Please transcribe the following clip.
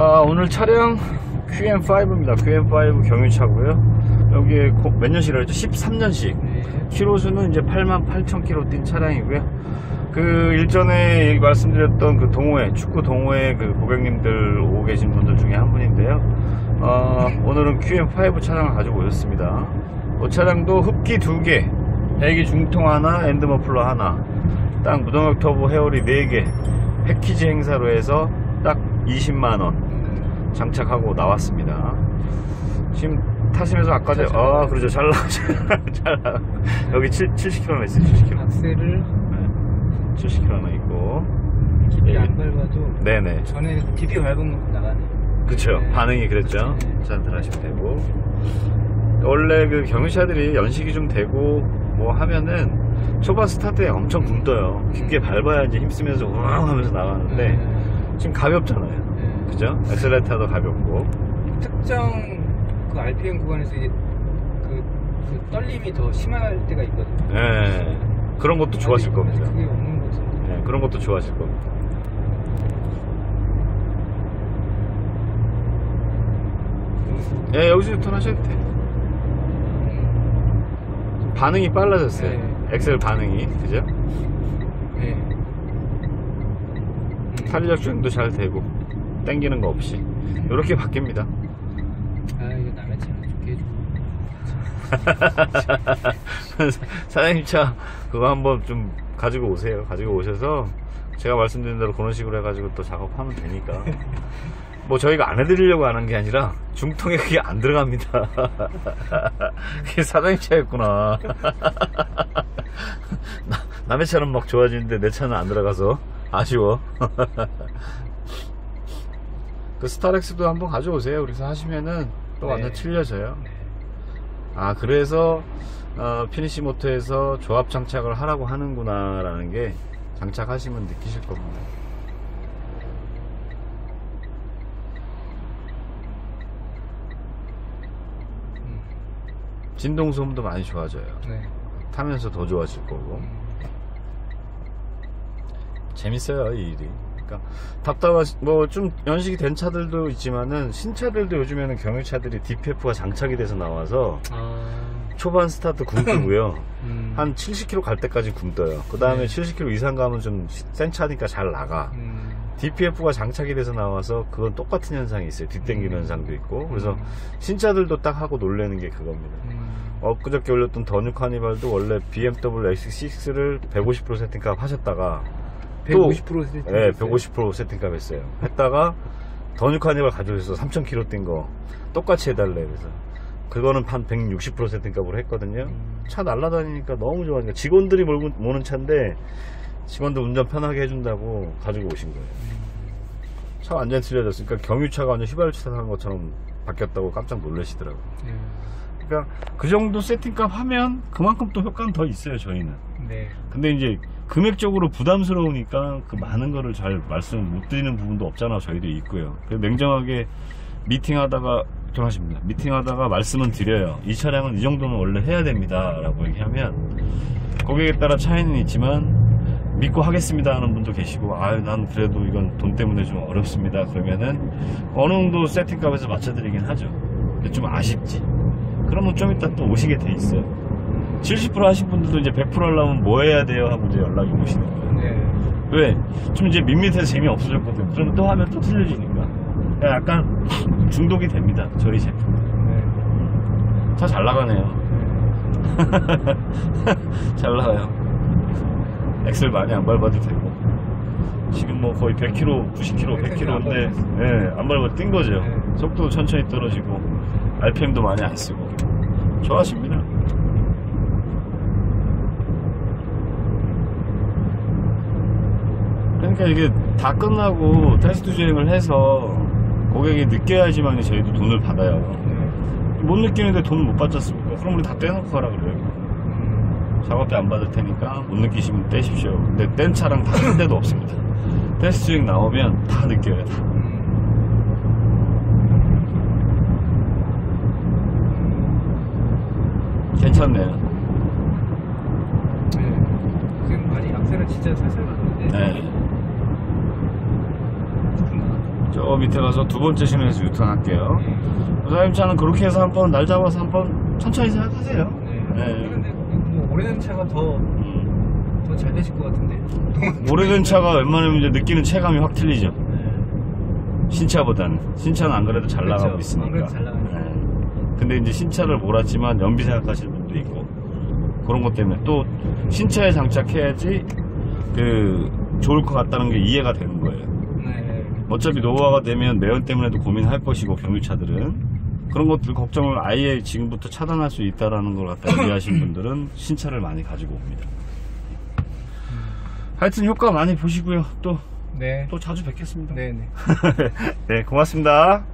아, 오늘 차량 QM5입니다. QM5 경유차고요. 여기에 고- 몇 년씩이라 했죠? 13년씩. 네. 키로수는 이제 8만 8천 킬로 뛴 차량이고요. 그 일전에 말씀드렸던 그 동호회, 축구 동호회 그 고객님들 오고 계신 분들 중에 한 분인데요. 어, 오늘은 QM5 차량을 가지고 오셨습니다. 이 차량도 흡기 두 개, 배기 중통 하나, 엔드머플러 하나, 딱 무동력 터보 헤어리 네 개, 패키지 행사로 해서 딱 20만원 장착하고 나왔습니다. 지금 타시면서 아까 잘 아. 그러죠. 잘 나가죠. 잘 나가. 여기 7, 70km 있어요, 70km. 악셀을 70km 있고. 깊이 예. 안 밟아도 네네. 전에 깊이 밟으면 나가네. 그쵸. 네. 반응이 그랬죠. 네. 잔들 하시면 되고. 원래 그 경유차들이 연식이 좀 되고 뭐 하면은 초반 스타트에 엄청 굶떠요. 깊게 밟아야 이제 힘쓰면서 우왕 하면서 나가는데 네. 지금 가볍잖아요. 네. 그죠? 엑셀레이터도 가볍고. 특정 그 RPM 구간에서 이제 그, 그 떨림이 더 심할 때가 있거든요. 예. 그런 것도 좋아질 아직 겁니다. 그게 없는 것 같은데. 예, 그런 것도 좋아질 겁니다. 예, 여기서 유턴 하셔도 돼. 반응이 빨라졌어요. 네. 엑셀 반응이. 그죠? 네. 탄력 주행도 잘 되고, 땡기는 거 없이. 이렇게 바뀝니다. 아 이거 차는 좋게 해줘. 사장님 차, 그거 한번 좀 가지고 오세요. 가지고 오셔서, 제가 말씀드린 대로 그런 식으로 해가지고 또 작업하면 되니까. 뭐 저희가 안 해드리려고 하는 게 아니라 중통에 그게 안 들어갑니다. 그게 사장님 차였구나. 나- 남의 차는 막 좋아지는데 내 차는 안 들어가서 아쉬워. 그 스타렉스도 한번 가져오세요. 그래서 하시면은 또 네. 완전 틀려져요. 네. 아 그래서 어, 피니시 모터에서 조합 장착을 하라고 하는구나 라는 게 장착하시면 느끼실 겁니다. 음. 진동 소음도 많이 좋아져요. 네. 타면서 더 좋아질 거고 음. 재밌어요 이 일이. 그러니까 답답하 뭐좀 연식이 된 차들도 있지만은 신차들도 요즘에는 경유차들이 DPF가 장착이 돼서 나와서 아. 초반 스타트 굶뜨고요. 음. 한 70km 갈 때까지 굶떠요. 그 다음에 네. 70km 이상 가면 좀 센 차니까 잘 나가. 음. DPF가 장착이 돼서 나와서 그건 똑같은 현상이 있어요. 뒷땡기는 음. 현상도 있고. 그래서 음. 신차들도 딱 하고 놀래는 게 그겁니다. 음. 엊그저께 올렸던 더뉴 카니발도 원래 BMW X6를 150% 세팅값 하셨다가 또 150% 세팅. 네, 150% 세팅값 했어요. 했다가 더뉴 카니발 가져오셔서 3,000km 뛴 거 똑같이 해달래 그래서 그거는 한 160% 세팅값으로 했거든요. 음. 차 날라다니니까 너무 좋아하니까 직원들이 몰고 모는 차인데 직원들 운전 편하게 해준다고 가지고 오신 거예요. 차 완전 틀려졌으니까 경유차가 완전 휘발유차 타는 것처럼 바뀌었다고 깜짝 놀라시더라고요. 네. 그러니까 그 정도 세팅값 하면 그만큼 또 효과는 더 있어요 저희는. 네. 근데 이제 금액적으로 부담스러우니까 그 많은 거를 잘 말씀 못 드리는 부분도 없잖아 저희도 있고요. 냉정하게 미팅하다가 좀 하십니다. 미팅하다가 말씀은 드려요. 이 차량은 이 정도는 원래 해야 됩니다 라고 얘기하면 고객에 따라 차이는 있지만 믿고 하겠습니다 하는 분도 계시고 아유 난 그래도 이건 돈 때문에 좀 어렵습니다 그러면은 어느 정도 세팅값에서 맞춰드리긴 하죠 근데 좀 아쉽지 그러면 좀 이따 또 오시게 돼 있어요 70% 하신 분들도 이제 100% 하려면 뭐 해야 돼요 하고 이제 연락이 오시는 거예요 네. 왜? 좀 이제 밋밋해서 재미 없어졌거든 그럼 또 하면 또 틀려지니까 약간 중독이 됩니다 저희 제품 네. 차잘 나가네요 잘 나가요. 엑셀 많이 안 밟아도 되고. 지금 뭐 거의 100km, 90km, 100km인데, 예, 안 밟아 뛴 거죠. 네. 속도도 천천히 떨어지고, RPM도 많이 안 쓰고. 좋아하십니다. 그러니까 이게 다 끝나고 테스트 주행을 해서 고객이 느껴야지만 저희도 돈을 받아요. 네. 못 느끼는데 돈을 못 받지 않습니까? 그럼 우리 다 떼놓고 하라 그래요. 음. 작업비 안 받을 테니까 못 느끼시면 떼십시오. 근데 뗀 차랑 다 한 대도 없습니다. 테스트 주행 나오면 다 느껴요. 다. 괜찮네요. 네. 지금 많이 악셀을 진짜 살살 맞는데. 네. 좀 밑에 가서 두 번째 신호에서 유턴할게요. 네. 부사님 차는 그렇게 해서 한 번 날 잡아서 한 번 천천히 생각하세요. 네. 네. 근데 뭐 오래된 차가 더 음. 더잘 되실 것 같은데. 오래된 차가 웬만하면 이제 느끼는 체감이 확 틀리죠. 네. 신차보다는. 신차는 안 그래도 잘 그렇죠. 나가고 있으니까. 잘. 네. 근데 이제 신차를 몰았지만 연비 생각하시는 분도 있고 그런 것 때문에 또 신차에 장착해야지 그 좋을 것 같다는 게 이해가 되는 거예요. 네. 어차피 노후화가 되면 매연 때문에도 고민할 것이고 경유차들은 그런 것들 걱정을 아예 지금부터 차단할 수 있다라는 걸 갖다 이해하신 분들은 신차를 많이 가지고 옵니다. 하여튼 효과 많이 보시고요. 또, 네. 또 자주 뵙겠습니다. 네, 네. 네, 고맙습니다.